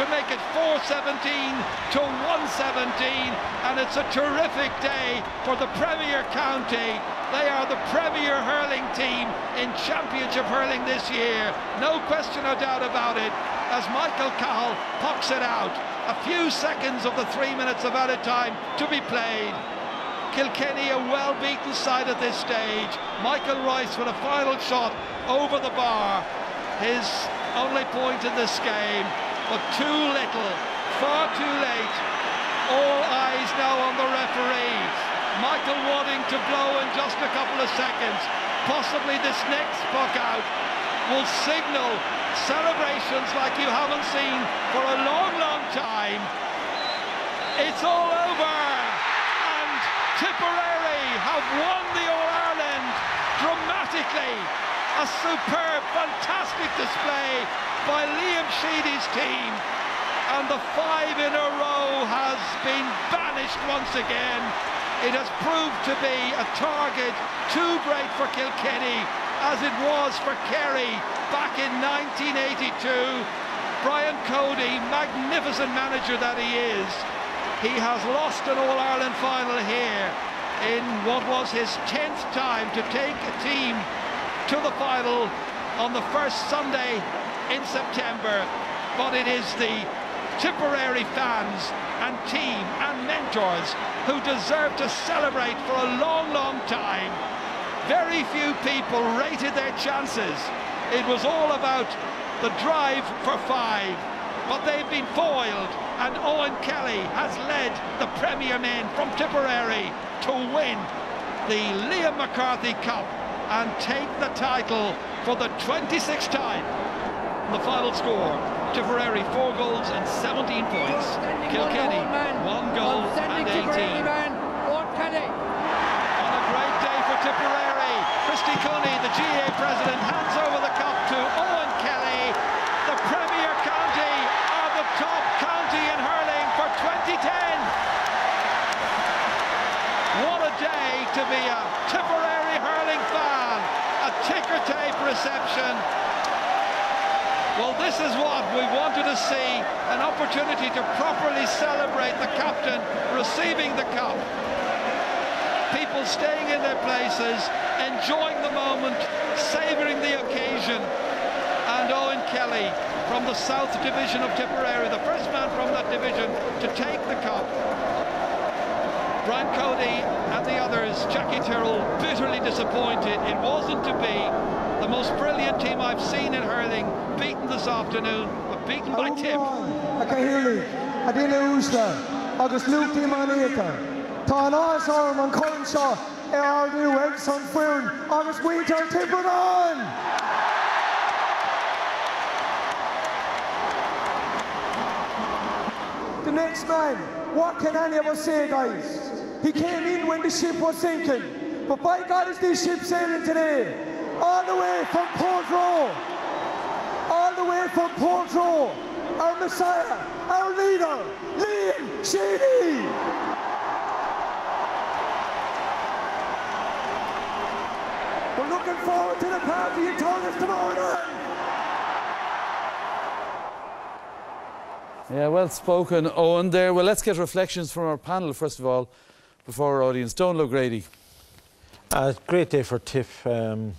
to make it 417 to 117 and it's a terrific day for the Premier County. They are the premier hurling team in Championship hurling this year. No question or doubt about it as Michael Cahill pucks it out. A few seconds of the three minutes of added time to be played. Kilkenny a well beaten side at this stage. Michael Rice with a final shot over the bar. His only point in this game, but too little, far too late. All eyes now on the referee. Michael wanting to blow in just a couple of seconds. Possibly this next puck out will signal celebrations like you haven't seen for a long, long time. It's all over. And Tipperary have won the All-Ireland dramatically. A superb, fantastic display by Liam Sheedy's team. And the five in a row has been banished once again. It has proved to be a target too great for Kilkenny as it was for Kerry back in 1982. Brian Cody, magnificent manager that he is, he has lost an All-Ireland final here in what was his 10th time to take a team to the final on the first Sunday in September. But it is the Tipperary fans and team and mentors who deserve to celebrate for a long, long time. Very few people rated their chances. It was all about the drive for five, but they've been foiled, and Eoin Kelly has led the Premier men from Tipperary to win the Liam McCarthy Cup and take the title for the 26th time. The final score Tipperary four goals and 17 points. Kilkenny one goal and 18. On a great day for Tipperary. Christy Cooney, the GAA president, hands over the cup to Eoin Kelly. The Premier County are the top county in hurling for 2010. What a day to be a Tipperary hurling fan. A ticker tape reception well, this is what we wanted to see, an opportunity to properly celebrate the captain receiving the cup. People staying in their places, enjoying the moment, savouring the occasion. And Eoin Kelly from the South Division of Tipperary, the first man from that division to take the cup. Brian Cody and the others, Jackie Tyrrell, bitterly disappointed. It wasn't to be the most brilliant team I've seen in hurling, beaten this afternoon, but beaten by Tim. A a Timanita, Tá an an ardú ag san fuin agus. The next man, what can any of us say, guys? He came in when the ship was sinking, but by God is this ship sailing today? All the way from Portroe, all the way from Portroe, our Messiah, our leader, Liam Sheedy. We're looking forward to the party in Thurles tomorrow night. Yeah, well spoken, Eoin. There. Well, let's get reflections from our panel first of all, before our audience. Donal O'Grady. Uh, great day for Tiff. Um,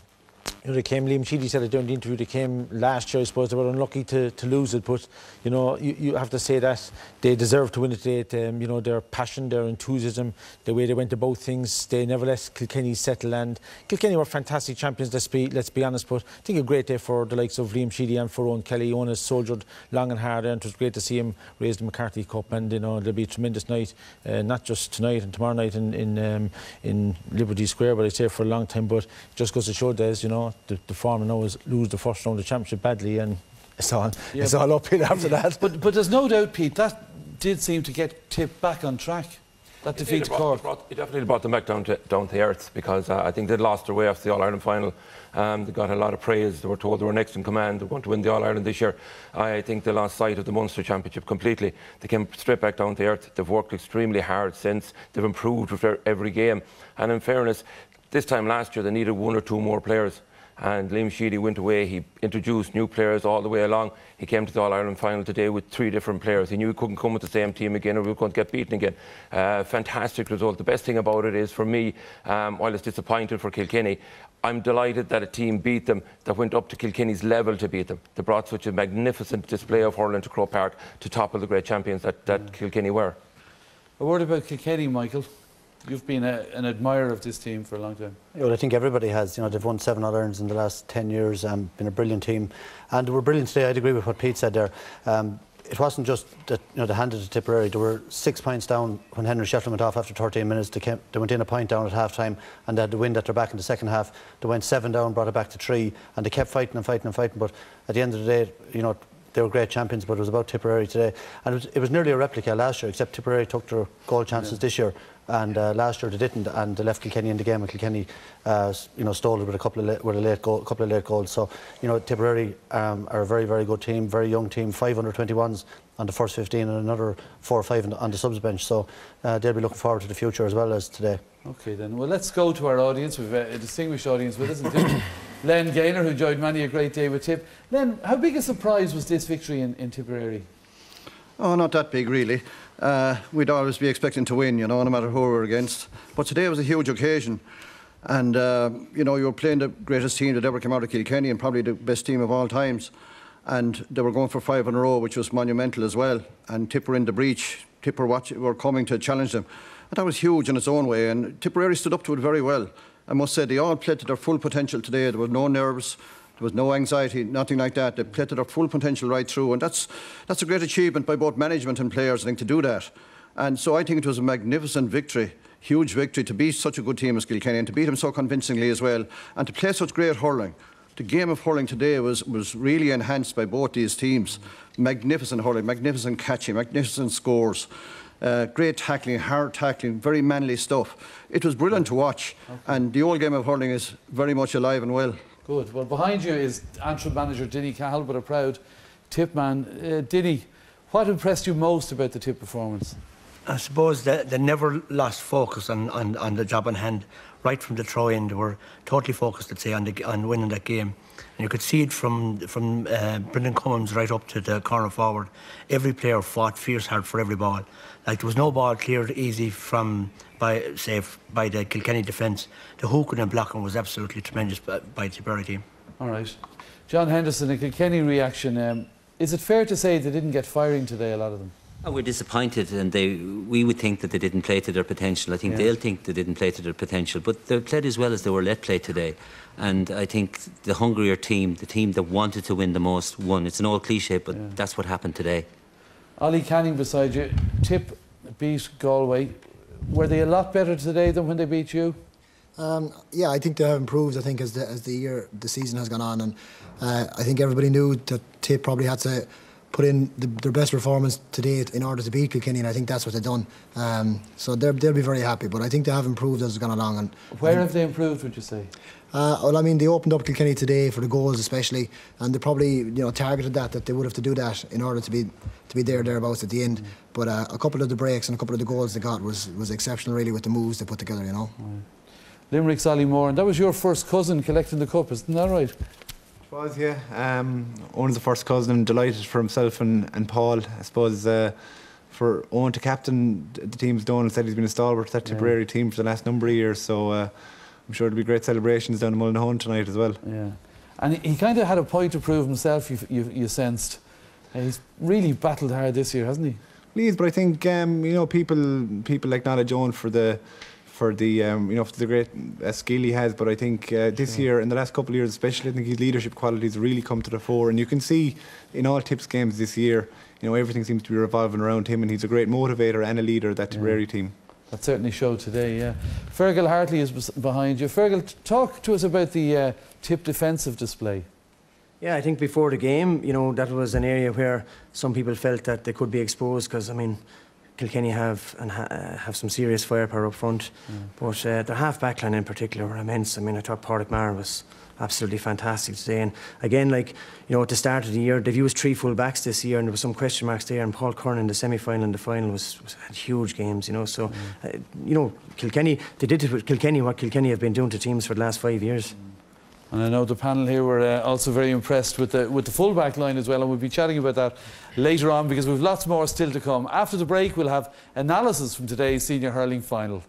you know, they came, Liam Sheedy said it during the interview, they came last year, I suppose they were unlucky to, to lose it, but, you know, you, you have to say that they deserve to win it today. Um, you know, their passion, their enthusiasm, the way they went about things, they nevertheless, Kilkenny settle, and Kilkenny were fantastic champions, let's be, let's be honest, but I think a great day for the likes of Liam Sheedy and for Eoin Kelly. Eoin has soldiered long and hard, and it was great to see him raise the McCarthy Cup, and, you know, there'll be a tremendous night, uh, not just tonight and tomorrow night in, in, um, in Liberty Square, but I say for a long time, but just goes to show, Des, you know, the, the form now is lose the first round of the championship badly and it's all, yeah, it's all uphill after that. But, but there's no doubt, Pete, that did seem to get tipped back on track. That defeat to Cork. It, definitely brought them back down to, down to earth because uh, I think they'd lost their way after the All Ireland final. Um, they got a lot of praise. They were told they were next in command. They want to win the All Ireland this year. I think they lost sight of the Munster Championship completely. They came straight back down to earth. They've worked extremely hard since. They've improved with every game. And in fairness, this time last year they needed one or two more players. And Liam Sheedy went away. He introduced new players all the way along. He came to the All Ireland final today with three different players. He knew he couldn't come with the same team again, or we were going to get beaten again. Uh, fantastic result. The best thing about it is, for me, um, while it's disappointing for Kilkenny, I'm delighted that a team beat them that went up to Kilkenny's level to beat them. They brought such a magnificent display of hurling to Croke Park to topple the great champions that, that yeah. Kilkenny were. A word about Kilkenny, Michael. You've been a, an admirer of this team for a long time. Yeah, well, I think everybody has. You know, they've won seven All Irelands in the last 10 years, um, been a brilliant team. And they were brilliant today. I'd agree with what Pete said there. Um, it wasn't just that you know they handed to Tipperary. They were six points down when Henry Shefflin went off after 13 minutes. They, came, they went in a point down at half time and they had the wind at their back in the second half. They went seven down, brought it back to three, and they kept fighting and fighting and fighting. But at the end of the day, you know, they were great champions, but it was about Tipperary today. And it was, it was nearly a replica last year, except Tipperary took their goal chances yeah. this year. And uh, last year they didn't, and they left Kilkenny in the game, and Kilkenny, uh, you know, stole it with a couple of late, with a late goal, couple of late goals. So, you know, Tipperary um, are a very, very good team, very young team, 521s on the first 15 and another four or five on the subs bench. So uh, they'll be looking forward to the future as well as today. Okay, then. Well, let's go to our audience. We've a distinguished audience with us. Len Gaynor, who enjoyed many a great day with Tip. Len, how big a surprise was this victory in, in Tipperary? Oh, not that big, really. Uh, we'd always be expecting to win, you know, no matter who we were against. But today was a huge occasion. And, uh, you know, you were playing the greatest team that ever came out of Kilkenny and probably the best team of all times. And they were going for five in a row, which was monumental as well. And Tipper in the breach. Tipper watch, were coming to challenge them. And that was huge in its own way. And Tipperary stood up to it very well. I must say, they all played to their full potential today. There were no nerves. There was no anxiety, nothing like that. They played to their full potential right through, and that's that's a great achievement by both management and players, I think, to do that. And so I think it was a magnificent victory, huge victory to beat such a good team as Kilkenny and to beat them so convincingly as well, and to play such great hurling. The game of hurling today was, was really enhanced by both these teams. Magnificent hurling, magnificent catching, magnificent scores. Uh, great tackling, hard tackling, very manly stuff. It was brilliant to watch, and the old game of hurling is very much alive and well. Good. Well, behind you is Antrim manager Dinny Cahill, but a proud tip man. Uh, Dinny, what impressed you most about the tip performance? I suppose they, they never lost focus on, on, on the job on hand. Right from the throw in, they were totally focused, I'd say, on, the, on winning that game. And you could see it from from uh, Brendan Cummins right up to the corner forward. Every player fought fierce hard for every ball. Like there was no ball cleared easy from by say by the Kilkenny defence. The hooking and blocking was absolutely tremendous by, by the Tipperary team. All right, John Henderson, a Kilkenny reaction. Um, is it fair to say they didn't get firing today? A lot of them. Oh, we're disappointed, and they we would think that they didn't play to their potential. I think yeah. they'll think they didn't play to their potential, but they played as well as they were let play today. And I think the hungrier team, the team that wanted to win the most, won. It's an old cliche, but yeah. that's what happened today. Ollie Canning beside you. Tip beat Galway. Were they a lot better today than when they beat you? Um, yeah, I think they have improved. I think as the as the year the season has gone on, and uh, I think everybody knew that Tip probably had to put in the, their best performance to date in order to beat Kilkenny, and I think that's what they've done. Um, so they'll be very happy. But I think they have improved as it's gone along. And where have they improved? Would you say? Uh, well, I mean, they opened up Kilkenny today for the goals, especially, and they probably you know targeted that that they would have to do that in order to be to be there thereabouts at the end. Mm. But uh, a couple of the breaks and a couple of the goals they got was was exceptional, really, with the moves they put together. You know. Limerick's Ali Moore, and that was your first cousin collecting the cup, isn't that right? Was, yeah. Um, Eoin's the first cousin. Delighted for himself and, and Paul. I suppose uh, for Eoin to captain the team's done, and said he's been a stalwart to that Tipperary yeah. team for the last number of years. So. Uh, I'm sure there'll be great celebrations down in Mullinahone tonight as well. Yeah. And he, he kind of had a point to prove himself, you, you, you sensed. Uh, he's really battled hard this year, hasn't he? Please, but I think um, you know people people acknowledge Eoin for the for the um, you know for the great uh, skill he has. But I think uh, this year, in the last couple of years, especially, I think his leadership qualities really come to the fore. And you can see in all Tips games this year, you know everything seems to be revolving around him, and he's a great motivator and a leader of that Tipperary yeah. team. That certainly showed today, yeah. Fergal Hartley is behind you. Fergal, talk to us about the uh, tip defensive display. Yeah, I think before the game, you know, that was an area where some people felt that they could be exposed because, I mean, Kilkenny have and ha uh, have some serious firepower up front, mm. but uh, their half back line in particular were immense. I mean, I thought Pádraig Maher was absolutely fantastic today. And again, like, you know, at the start of the year, they've used three full backs this year and there was some question marks there. And Paul Curran in the semi final and the final was, was had huge games, you know. So, mm. uh, you know, Kilkenny, they did it with Kilkenny what Kilkenny have been doing to teams for the last five years. And I know the panel here were uh, also very impressed with the with the full back line as well, and we'll be chatting about that later on because we've lots more still to come. After the break, we'll have analysis from today's senior hurling final.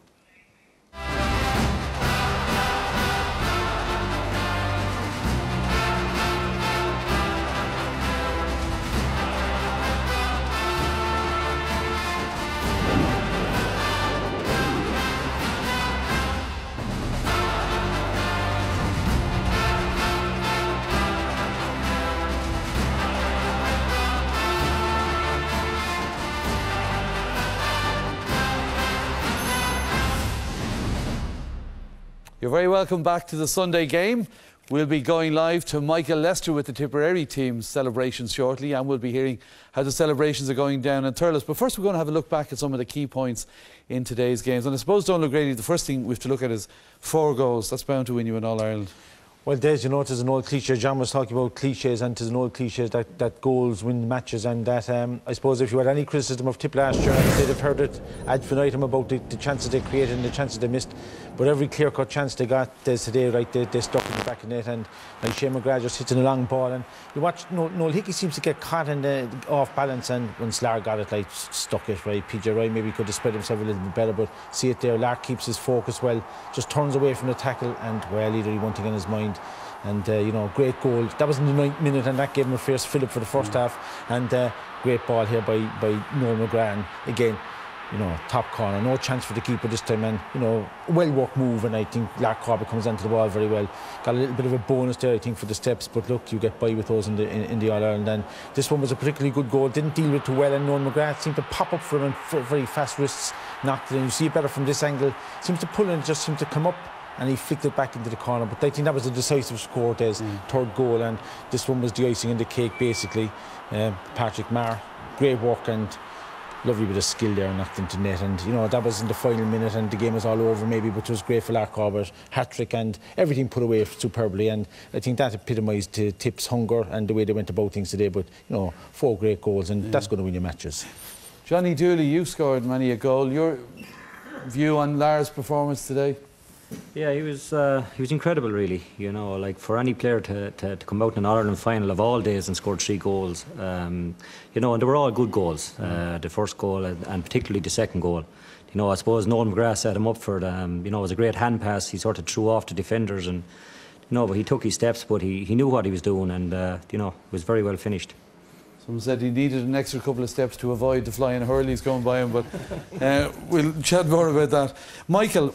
You're very welcome back to the Sunday game. We'll be going live to Michael Lyster with the Tipperary team's celebrations shortly, and we'll be hearing how the celebrations are going down in Thurles. But first, we're going to have a look back at some of the key points in today's games. And I suppose, Donal O'Grady, the first thing we have to look at is four goals. That's bound to win you in All Ireland. Well, Des, you know, it is an old cliche. John was talking about cliches, and it is an old cliche that, that goals win matches. And that, um, I suppose, if you had any criticism of Tip last year, they'd have heard it ad infinitum about the, the chances they created and the chances they missed. But every clear cut chance they got, today, right, they, they stuck in the back of net. And like Shane McGrath just hitting a long ball. And you watch, Noel, Noel Hickey seems to get caught in the off balance. And when Slar got it, like, stuck it, right? PJ Ryan maybe could have spread himself a little bit better. But see it there, Lar keeps his focus well, just turns away from the tackle. And, well, either he one thing in his mind. And, uh, you know, great goal. That was in the ninth minute, and that gave him a first fill up for the first mm. half. And uh, great ball here by, by Noel McGrath. Again, you know, top corner. No chance for the keeper this time. And, you know, well worked move. And I think Lar Corbett comes onto the ball very well. Got a little bit of a bonus there, I think, for the steps. But look, you get by with those in the, in, in the All Ireland. And this one was a particularly good goal. Didn't deal with it too well. And Noel McGrath seemed to pop up for him and very fast wrists knocked it. And you see it better from this angle. Seems to pull and just seems to come up and he flicked it back into the corner. But I think that was a decisive score, Des, mm. third goal, and this one was the icing on the cake, basically. Um, Pádraig Maher, great work and lovely bit of skill there, knocked into net. And, you know, that was in the final minute and the game was all over maybe, but it was great for Lar Corbett, hat-trick and everything put away superbly. And I think that epitomised to Tip's hunger and the way they went about things today. But, you know, four great goals and yeah. that's going to win you matches. Johnny Dooley, you scored many a goal. Your view on Lar's performance today? Yeah, he was uh, he was incredible, really. You know, like for any player to, to, to come out in an Ireland final of all days and score three goals, um, you know, and they were all good goals. Uh, the first goal and, and, particularly the second goal. You know, I suppose Noel McGrath set him up for it. Um, you know, it was a great hand pass. He sort of threw off the defenders and, you know, but he took his steps, but he, he knew what he was doing and, uh, you know, it was very well finished. Some said he needed an extra couple of steps to avoid the flying hurleys going by him, but uh, we'll chat more about that. Michael,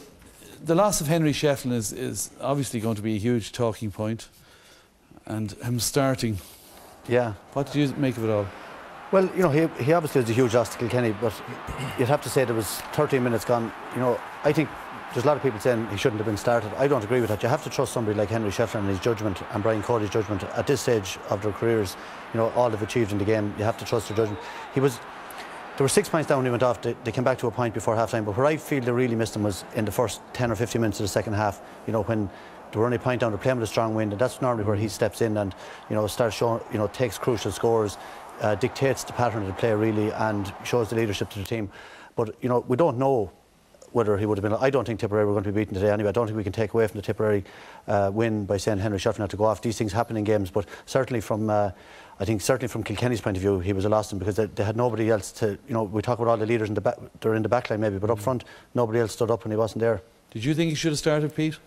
the loss of Henry Shefflin is, is obviously going to be a huge talking point, and him starting. Yeah. What did you make of it all? Well, you know, he, he obviously was a huge loss to Kilkenny, but you'd have to say there was 13 minutes gone. You know, I think there's a lot of people saying he shouldn't have been started. I don't agree with that. You have to trust somebody like Henry Shefflin and his judgment and Brian Cody's judgment at this stage of their careers. You know, all they've achieved in the game, you have to trust their judgment. He was they were six points down when he went off. They, they came back to a point before half time. But where I feel they really missed him was in the first 10 or 15 minutes of the second half. You know, when they were only a point down, to play with a strong wind. And that's normally where he steps in and, you know, starts showing, you know, takes crucial scores, uh, dictates the pattern of the play really, and shows the leadership to the team. But, you know, we don't know whether he would have been. I don't think Tipperary were going to be beaten today anyway. I don't think we can take away from the Tipperary uh, win by saying Henry Shefflin had to go off. These things happen in games, but certainly from uh, I think certainly from Kilkenny's point of view, he was a lost one because they, they, had nobody else to, you know, we talk about all the leaders in the back, they're in the back line maybe, but up front, nobody else stood up when he wasn't there. Did you think he should have started, Pete?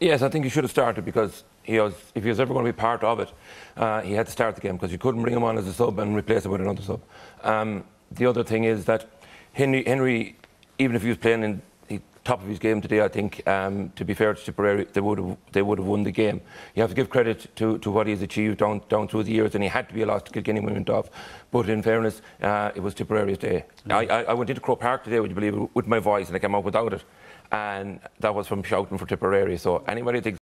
Yes, I think he should have started because he was, if he was ever going to be part of it, uh, he had to start the game because you couldn't bring him on as a sub and replace him with another sub. Um, the other thing is that Henry, Henry, even if he was playing in top of his game today. I think, um, to be fair to Tipperary, they would have they would have won the game. You have to give credit to, to what he's achieved down down through the years, and he had to be a loss to Kilkenny when he went off. But in fairness, uh, it was Tipperary's day. Mm. I, I, I, went into Croke Park today, would you believe, with my voice, and I came out without it, and that was from shouting for Tipperary. So anybody thinks